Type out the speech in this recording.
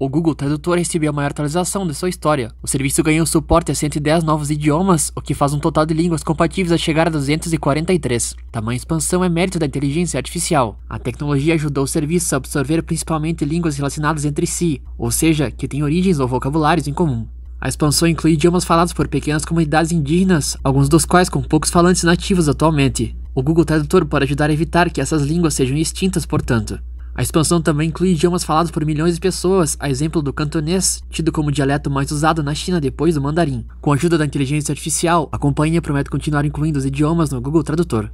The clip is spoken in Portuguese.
o Google Tradutor recebeu a maior atualização de sua história. O serviço ganhou suporte a 110 novos idiomas, o que faz um total de línguas compatíveis a chegar a 243. Tamanha expansão é mérito da inteligência artificial. A tecnologia ajudou o serviço a absorver principalmente línguas relacionadas entre si, ou seja, que têm origens ou vocabulários em comum. A expansão inclui idiomas falados por pequenas comunidades indígenas, alguns dos quais com poucos falantes nativos atualmente. O Google Tradutor pode ajudar a evitar que essas línguas sejam extintas, portanto. A expansão também inclui idiomas falados por milhões de pessoas, a exemplo do cantonês, tido como o dialeto mais usado na China depois do mandarim. Com a ajuda da inteligência artificial, a companhia promete continuar incluindo os idiomas no Google Tradutor.